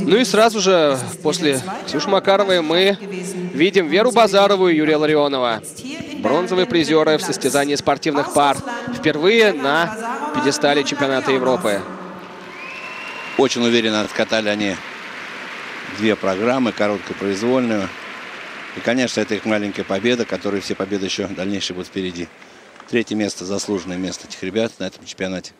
Ну и сразу же после Ксюши Макаровой мы видим Веру Базарову и Юрия Ларионова. Бронзовые призеры в состязании спортивных пар. Впервые на пьедестале чемпионата Европы. Очень уверенно откатали они две программы, короткую произвольную. И, конечно, это их маленькая победа, которой все победы еще дальнейшие будут впереди. Третье место, заслуженное место этих ребят на этом чемпионате.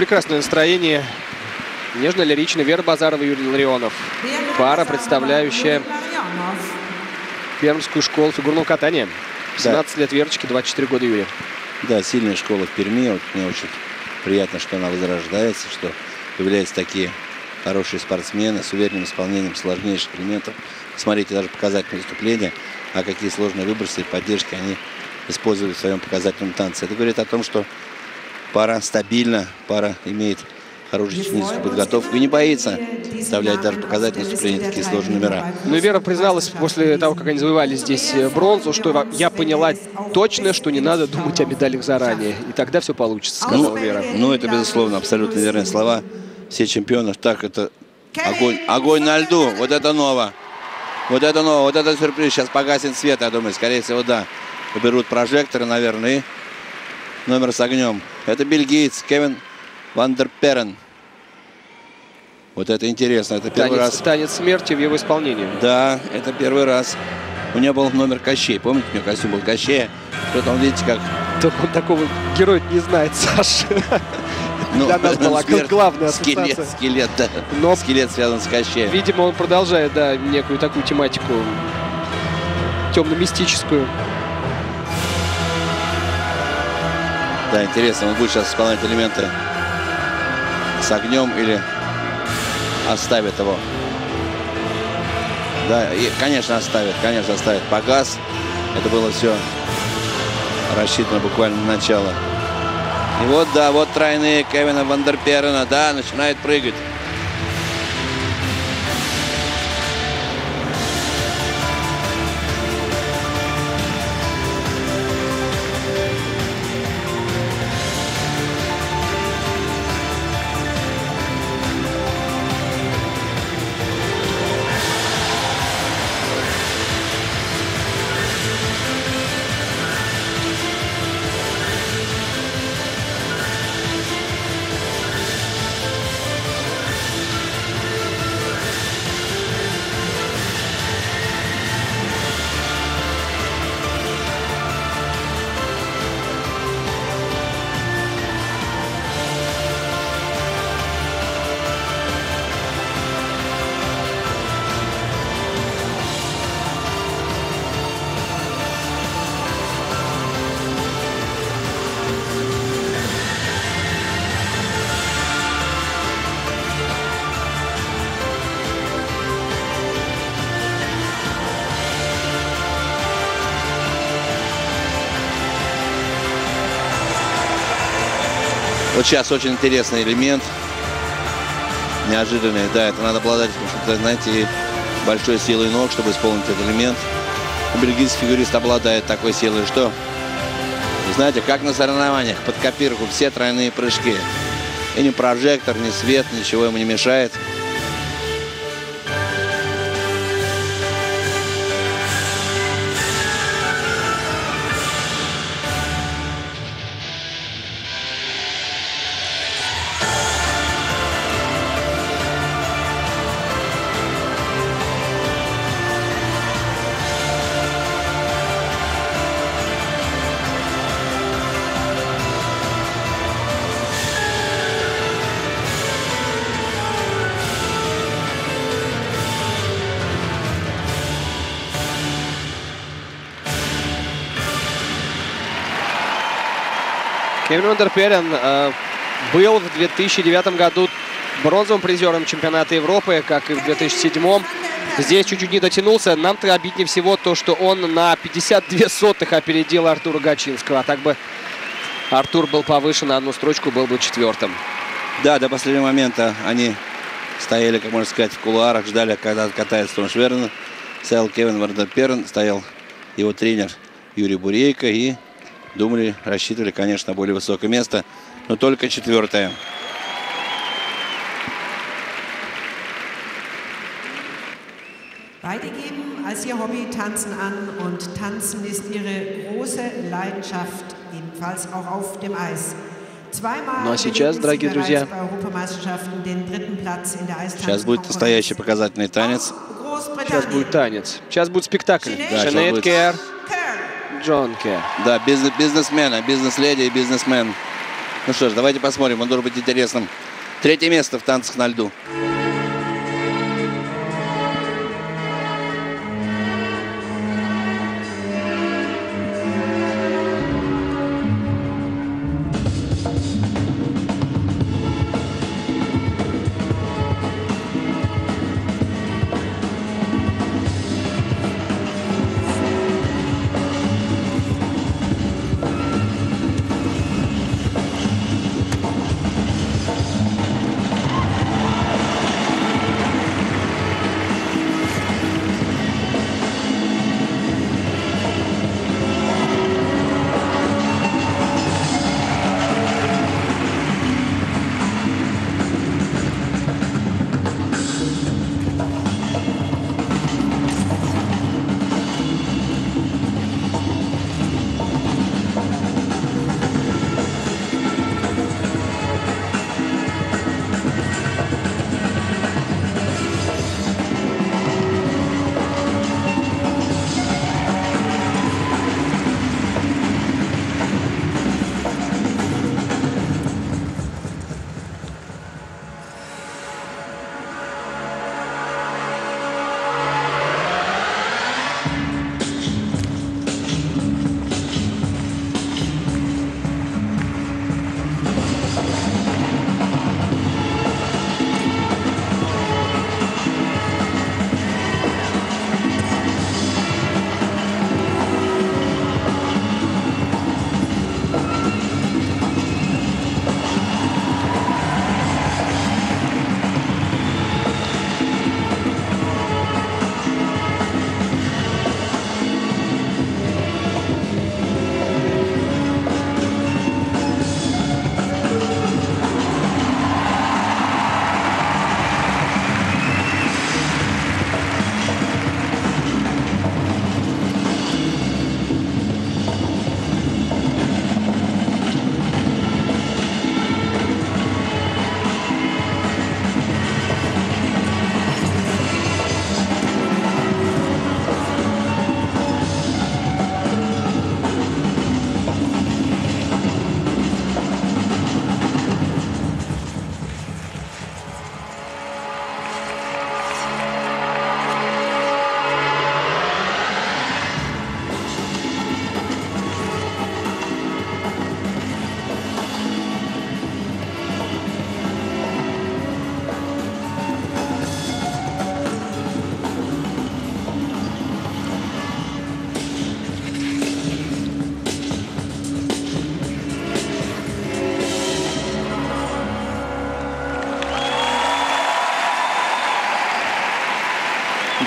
Прекрасное настроение. Нежно-лиричный Вера Базарова и Юрий Ларионов. Пара, представляющая Пермскую школу фигурного катания. 17 да. лет Верочки, 24 года Юрия. Да, сильная школа в Перми. Вот мне очень приятно, что она возрождается, что появляются такие хорошие спортсмены с уверенным исполнением сложнейших элементов. Смотрите, даже показательные выступления, а какие сложные выбросы и поддержки они используют в своем показательном танце. Это говорит о том, что Пара стабильна, пара имеет хорошую техническую подготовку и не боится вставлять даже показательные выступления, такие сложные номера. Ну и Вера призналась после того, как они завоевали здесь э, бронзу, что я поняла точно, что не надо думать о медалях заранее. И тогда все получится, сказала ну, Вера. Ну, это, безусловно, абсолютно верные слова. Все чемпионы, так, это огонь, огонь на льду. Вот это ново. Вот это ново, вот это сюрприз. Сейчас погасит свет, я думаю, скорее всего, да. Уберут прожекторы, наверное, и номер с огнем. Это бельгиец Кевин Вандерперен. Вот это интересно. Это первый танец, раз. Танец смерти в его исполнении. Да, это первый раз. У него был номер Кощей. Помните, у него костюм был Кощея? Что-то он, видите, как... Только он такого героя не знает, Саша. Ну, Для нас была смерть, главная скелет, скелет, да. Но, скелет связан с Кощеем. Видимо, он продолжает, да, некую такую тематику темно-мистическую. Да, интересно, он будет сейчас исполнять элементы с огнем или оставит его. Да, и, конечно, оставит, конечно, оставит. Погас. Это было все рассчитано буквально на начало. И вот, да, вот тройные Кевина Вандерперена, да, начинает прыгать. Вот сейчас очень интересный элемент. Неожиданный. Да, это надо обладать, знаете, большой силой ног, чтобы исполнить этот элемент. Бельгийский фигурист обладает такой силой, что, знаете, как на соревнованиях, под копирку все тройные прыжки. И ни прожектор, ни свет, ничего ему не мешает. Кевин Вандерперен э, был в 2009 году бронзовым призером чемпионата Европы, как и в 2007. Здесь чуть-чуть не дотянулся. Нам-то обиднее всего то, что он на 52 сотых опередил Артура Гачинского. А так бы Артур был повыше на одну строчку, был бы четвертым. Да, до последнего момента они стояли, как можно сказать, в кулуарах, ждали, когда катается Том Шверн. Стоял Кевин Вардерперн, стоял его тренер Юрий Бурейко и Думали, рассчитывали, конечно, более высокое место, но только четвертое. Beide geben als ihr Hobby Tanzen an und Tanzen ist ihre große Leidenschaft, ebenfalls auch auf dem Eis. Ну а сейчас, дорогие друзья, сейчас будет настоящий показательный танец. Сейчас будет танец. Сейчас будет спектакль. Да, Шанет Кер. Джон Кер. Да, бизнес, бизнесмены, бизнес-леди и бизнесмен. Ну что ж, давайте посмотрим, он должен быть интересным. Третье место в танцах на льду.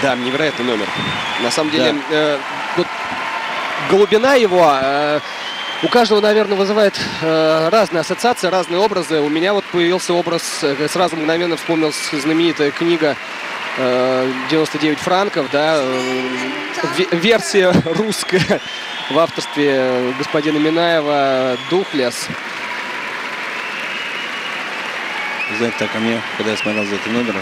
Да, невероятный номер. На самом деле, да. э, вот глубина его э, у каждого, наверное, вызывает э, разные ассоциации, разные образы. У меня вот появился образ, э, сразу мгновенно вспомнилась знаменитая книга э, 99 франков, да, э, версия русская в авторстве господина Минаева «Духлес». Знаете, так, а мне, когда я смотрел за этим номером,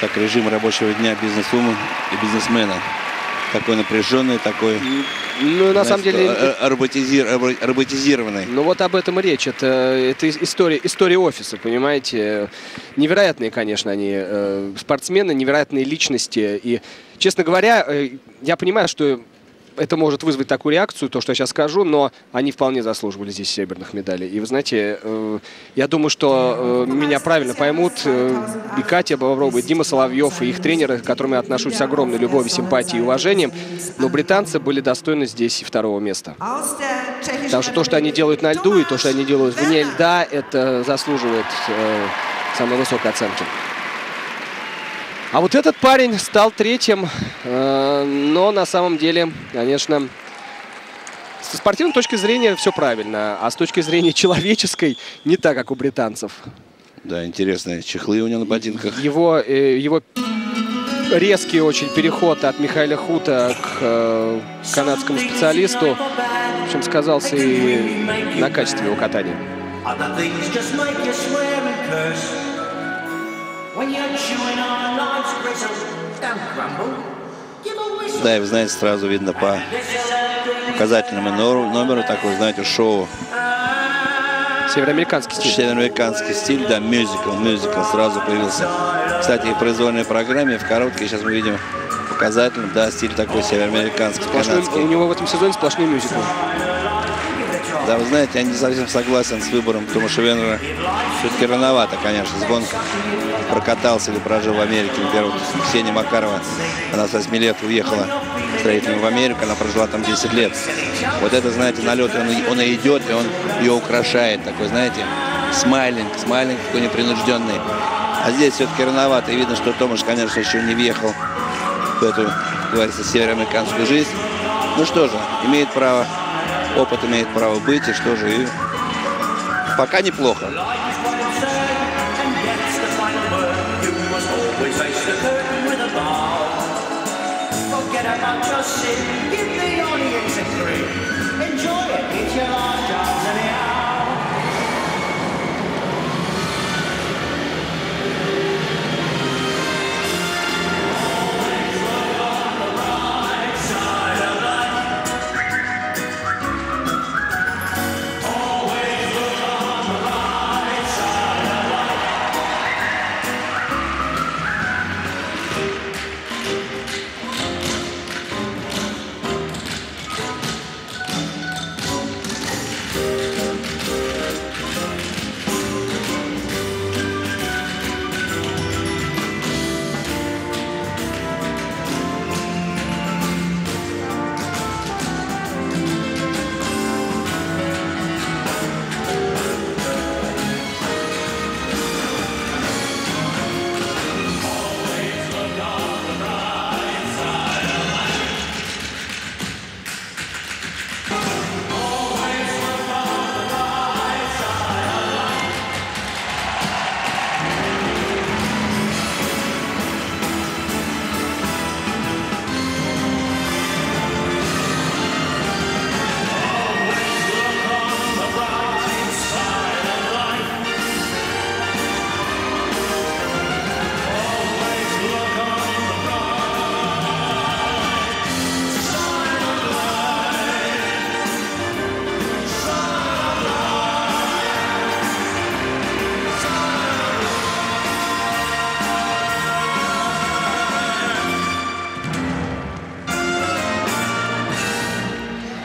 так режим рабочего дня бизнес-вумен и бизнесмена. Такой напряженный, такой... Ну, на самом деле... Э, роботизир, роботизированный. Ну, вот об этом и речь. Это, это история, история офиса, понимаете? Невероятные, конечно, они э, спортсмены, невероятные личности. И, честно говоря, э, я понимаю, что это может вызвать такую реакцию, то, что я сейчас скажу, но они вполне заслуживали здесь серебряных медалей. И вы знаете, э, я думаю, что э, меня правильно поймут э, и Катя Баврова, и Дима Соловьев, и их тренеры, к которым я отношусь с огромной любовью, симпатией и уважением. Но британцы были достойны здесь и второго места. Потому что то, что они делают на льду, и то, что они делают вне льда, это заслуживает самой высокой оценки. А вот этот парень стал третьим, э, но на самом деле, конечно, со спортивной точки зрения все правильно, а с точки зрения человеческой не так, как у британцев. Да, интересные чехлы у него на ботинках. Его, э, его резкий очень переход от Михаила Хута к э, канадскому специалисту, в общем, сказался и на качестве его катания. Да, и вы знаете, сразу видно по показательному номеру, такой, знаете, шоу. Североамериканский стиль. Североамериканский стиль, да, мюзикл, мюзикл сразу появился. Кстати, в произвольной программе, в короткой, сейчас мы видим показательный, да, стиль такой североамериканский, канадский. У него в этом сезоне сплошной мюзикл. Да, вы знаете, я не совсем согласен с выбором Томаша Венера. Все-таки рановато, конечно, гонкой. Прокатался или прожил в Америке. Например, вот Ксения Макарова, она с 8 лет уехала строителем в Америку, она прожила там 10 лет. Вот это, знаете, налет, он, он и идет, и он ее украшает. Такой, знаете, смайлинг, смайлинг такой непринужденный. А здесь все-таки рановато. И видно, что Томаш, конечно, еще не въехал в эту, говорится, североамериканскую жизнь. Ну что же, имеет право опыт имеет право быть, и что же, и пока неплохо. Enjoy it, it's your last chance anyhow.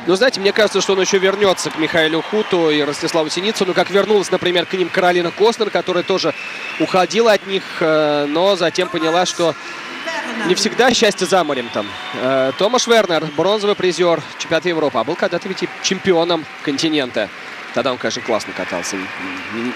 Но, знаете, мне кажется, что он еще вернется к Михаилу Хуту и Ростиславу Синицыну, как вернулась, например, к ним Каролина Костнер, которая тоже уходила от них, э, но затем поняла, что не всегда счастье за морем там. Э, Томаш Вернер, бронзовый призер чемпионата Европы, а был когда-то ведь и чемпионом континента. Тогда он, конечно, классно катался.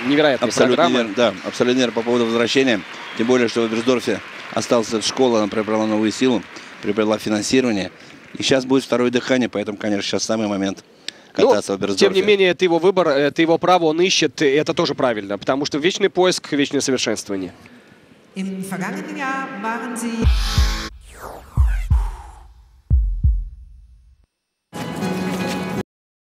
Невероятная Абсолютно программа. да, абсолютно верно по поводу возвращения. Тем более, что в Берсдорфе осталась школа, она приобрела новую силу, приобрела финансирование. И сейчас будет второе дыхание, поэтому, конечно, сейчас самый момент Ну, кататься в Берсдорфе. тем не менее, это его выбор, это его право, он ищет, и это тоже правильно, потому что вечный поиск, вечное совершенствование. Im vergangenen Jahr waren sie